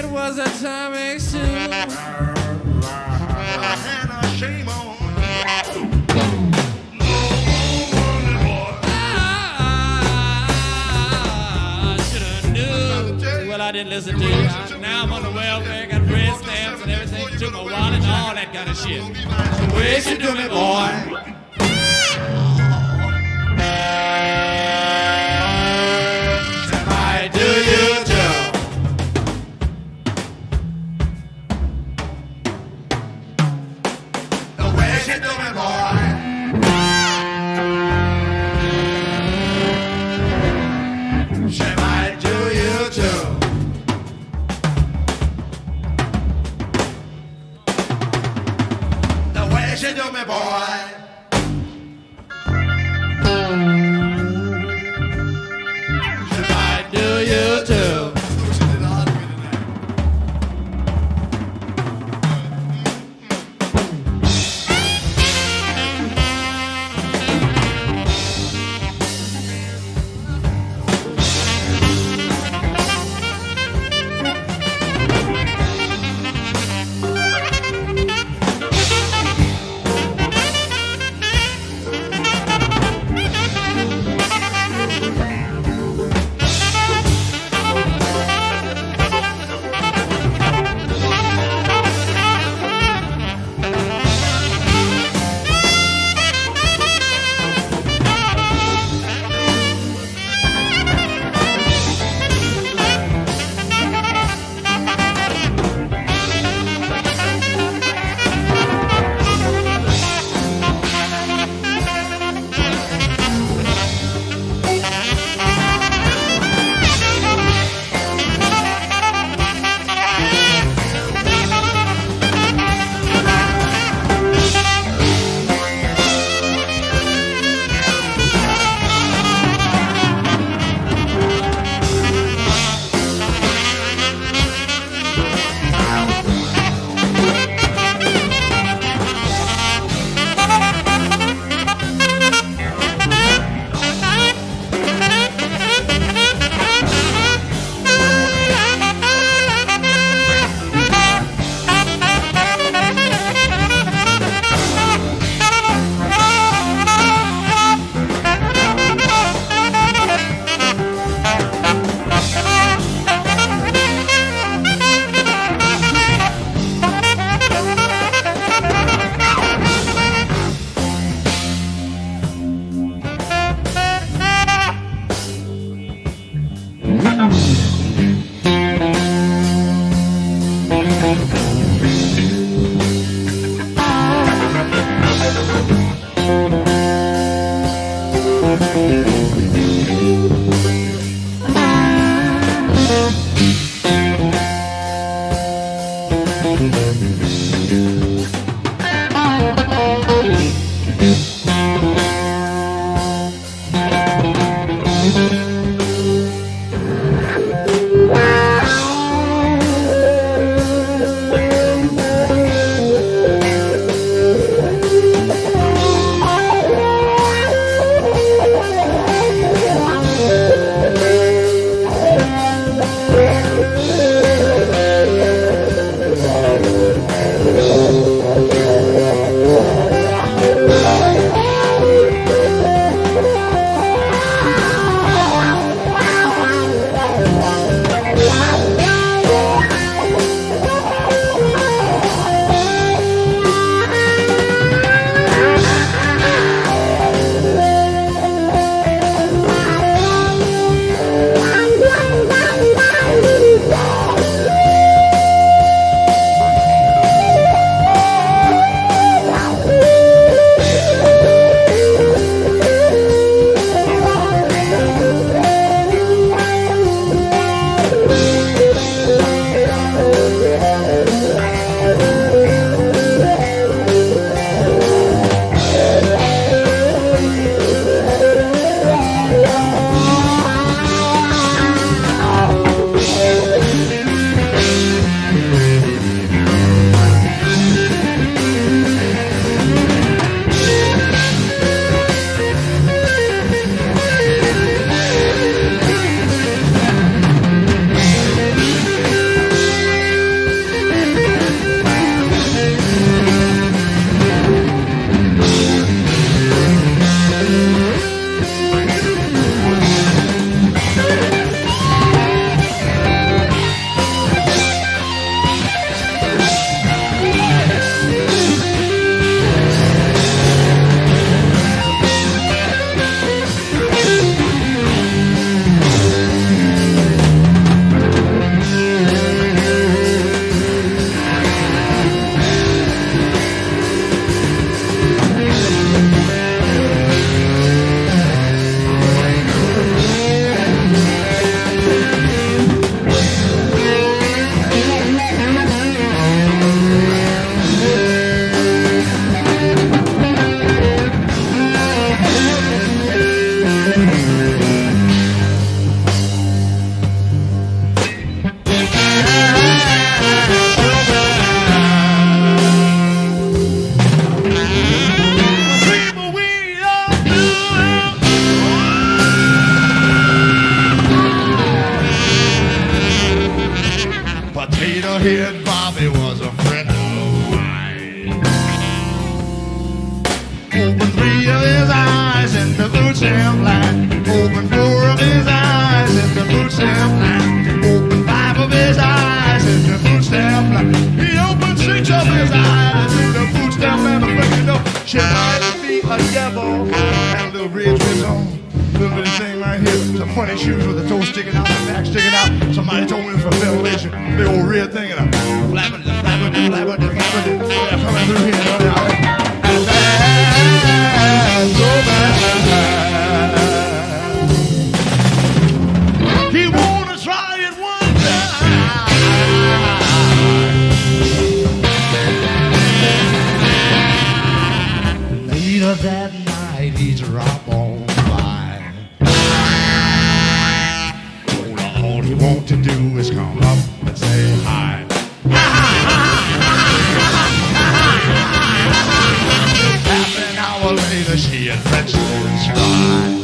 It was a. Ah, shoulda knew. Well, I didn't listen to you. Now I'm on the welfare, got red stamps and everything. Took my wallet and all that kind of shit. Wish you do me, boy. In the boot stamp line. Open four of his eyes in the boot stamp line. Open five of his eyes in the boot stamp line. He opened six of his eyes in the boot stamp line. But you know, she might be a devil and a little bridge was on. Little bitty thing right here. Some funny shoes with the toes sticking out, the back sticking out. Somebody told me it was for ventilation. Big old red thing and a flapping, flapping, flapping, flapping, coming through here. And want to do is come up and say hi. Half an hour later, she had French his cry.